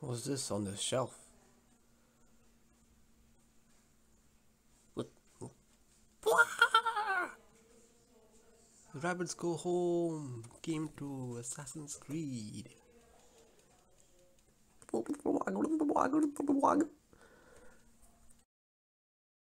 What's this on the shelf? Rabbits go home. Came to Assassin's Creed.